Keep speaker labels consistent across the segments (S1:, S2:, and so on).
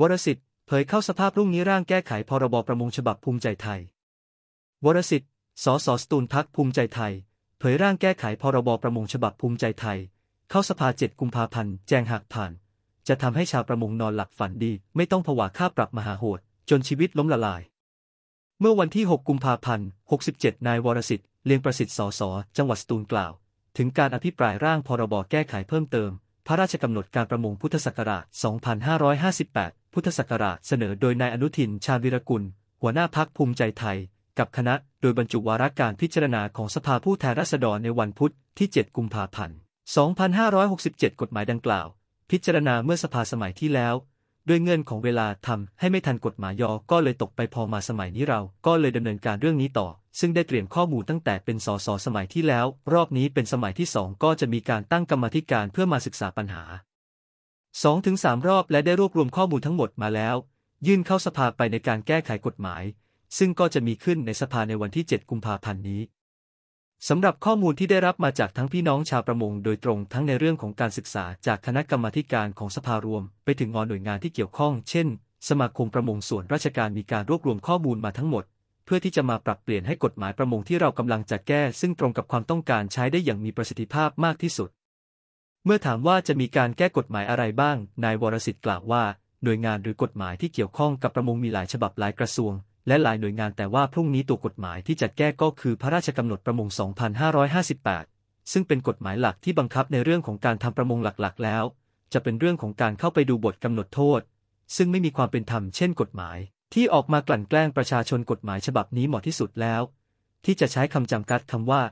S1: วรสิทธิ์เผยเข้าสภาพรุ่งนี้ร่างแก้ไขพรบประมงฉบับภูมิใจไทย วรสิทธิ์ สสสตูลพักภูมิใจไทย เผยร่างแก้ไขพรบประมงฉบับภูมิใจไทย เข้าสภาเจ็ดกุมภาพันธ์แจงหากผ่าน จะทำให้ชาวประมงนอนหลับฝันดี ไม่ต้องผวาค่าปรับมหาโหด จนชีวิตล้มละลาย เมื่อวันที่ 6 กุมภาพันธ์67 นายวรสิทธิ์เลียงประสิทธิ์สสจังหวัดสตูลกล่าว ถึงการอภิปรายร่างพรบแก้ไขเพิ่มเติม พระราชกำหนดการประมงพุทธศักราช 2558 พุทธศักราชเสนอโดยนายอนุทินชาญวิรกุล หัวหน้าพักภูมิใจไทย กับคณะโดยบรรจุวาระการพิจารณาของสภาผู้แทนราษฎรในวันพุธที่ 7 กุมภาพันธ์ 2567 กฎหมายดังกล่าว พิจารณาเมื่อสภาสมัยที่แล้ว ด้วยเงื่อนของเวลาทำให้ไม่ทันกฎหมายยอก็เลยตกไปพอมาสมัยนี้เราก็เลยดำเนินการเรื่องนี้ต่อ ซึ่งได้เตรียมข้อมูลตั้งแต่เป็นสสสมัยที่แล้ว รอบนี้เป็นสมัยที่สองก็จะมีการตั้งกรรมธิการเพื่อมาศึกษาปัญหา 2-3 รอบและได้รวบรวมข้อมูลทั้งหมดมาแล้ว ยื่นเข้าสภาไปในการแก้ไขกฎหมาย ซึ่งก็จะมีขึ้นในสภาในวันที่ 7 กุมภาพันธ์นี้สำหรับข้อมูลที่ได้รับมาจากทั้งพี่น้องชาวประมงโดยตรงทั้งในเรื่องของการศึกษาจากคณะกรรมาการของสภารวม ไปถึงงอนหน่วยงานที่เกี่ยวข้อง เช่น สมาคมประมงส่วนราชการมีการรวบรวมข้อมูลมาทั้งหมด เพื่อที่จะมาปรับเปลี่ยนให้กฎหมายประมงที่เรากำลังจะแก้ ซึ่งตรงกับความต้องการใช้ได้อย่างมีประสิทธิภาพมากที่สุด เมื่อถามว่าจะมีการแก้กฎหมายอะไรบ้าง นายวรสิทธิ์กล่าวว่า หน่วยงานหรือกฎหมายที่เกี่ยวข้องกับประมงมีหลายฉบับหลายกระทรวง และหลายหน่วยงานแต่ว่าพรุ่งนี้ตัวกฎหมายที่จะแก้ก็คือพระราชกำหนดประมง 2558 ซึ่งเป็นกฎหมายหลักที่บังคับในเรื่องของการทำประมงหลักๆ แล้ว จะเป็นเรื่องของการเข้าไปดูบทกำหนดโทษ ซึ่งไม่มีความเป็นธรรมเช่นกฎหมาย ที่ออกมากลั่นแกล้งประชาชนกฎหมายฉบับนี้เหมาะที่สุดแล้ว ที่จะใช้คำจำกัดคำว่า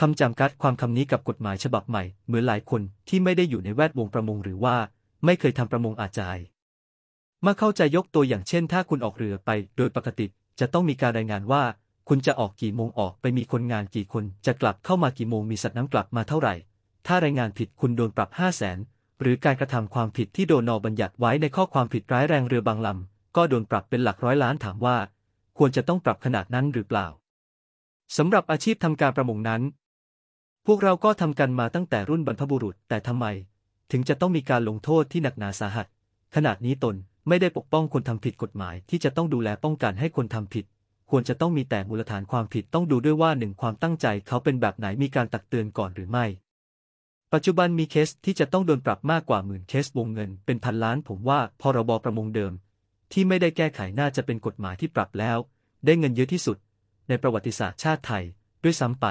S1: คำจำกัดความคำนี้กับกฎหมายฉบับใหม่ เหมือนหลายคนที่ไม่ได้อยู่ในแวดวงประมงหรือว่า ไม่เคยทำประมงอาจายมาเข้าใจยกตัวอย่างเช่น ถ้าคุณออกเรือไป โดยปกติ จะต้องมีการรายงานว่า คุณจะออกกี่โมงออกไปมีคนงานกี่คน จะกลับเข้ามากี่โมงมีสัตว์น้ำกลับมาเท่าไหร่ ถ้ารายงานผิดคุณโดนปรับ 5 0 0แสนหรือการกระทำความผิดที่โดนนอบัญญัติไว้ในข้อความผิดร้ายแรงเรือบางลำก็โดนปรับเป็นหลักร้อยล้านถามว่า ควรจะต้องปรับขนาดนั้นหรือเปล่าสำหรับอาชีพทำการประมงนั้น พวกเราก็ทำกันมาตั้งแต่รุ่นบรรพบุรุษ แต่ทำไม ถึงจะต้องมีการลงโทษที่หนักหนาสาหัส ขนาดนี้ตนไม่ได้ปกป้องคนทำผิดกฎหมายที่จะต้องดูแลป้องกันให้คนทำผิด ควรจะต้องมีแต่มูลฐานความผิดต้องดูด้วยว่าหนึ่งความตั้งใจเขาเป็นแบบไหนมีการตักเตือนก่อนหรือไม่ ปัจจุบันมีเคสที่จะต้องโดนปรับมากกว่าหมื่นเคสวงเงิน เป็นพันล้านผมว่าพรบประมงเดิม ที่ไม่ได้แก้ไขน่าจะเป็นกฎหมายที่ปรับแล้ว ได้เงินเยอะที่สุด ในประวัติศาสตร์ชาติไทยด้วยซ้ำไป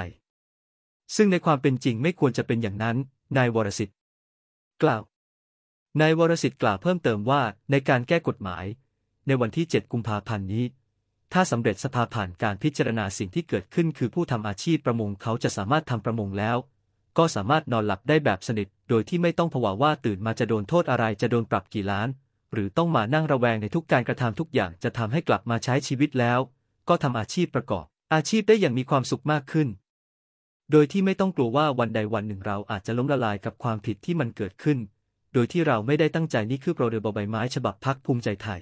S1: ซึ่งในความเป็นจริงไม่ควรจะเป็นอย่างนั้น นายวรสิทธิ์ กล่าว นายวรสิทธิ์กล่าวเพิ่มเติมว่าในการแก้กฎหมาย ในวันที่ 7 กุมภาพันธ์นี้ ถ้าสำเร็จสภาผ่านการพิจารณาสิ่งที่เกิดขึ้น คือผู้ทำอาชีพประมงเขาจะสามารถทำประมงแล้ว ก็สามารถนอนหลับได้แบบสนิท โดยที่ไม่ต้องผวาว่าตื่นมาจะโดนโทษอะไรจะโดนปรับกี่ล้าน หรือต้องมานั่งระแวงในทุกการกระทำทุกอย่างจะทำให้กลับมาใช้ชีวิตแล้ว ก็ทำอาชีพประกอบ อาชีพได้อย่างมีความสุขมากขึ้น โดยที่ไม่ต้องกลัวว่าวันใดวันหนึ่งเราอาจจะล้มละลายกับความผิดที่มันเกิดขึ้น โดยที่เราไม่ได้ตั้งใจนี่คือโปรเดบใบไม้ฉบับพักภูมิใจไทย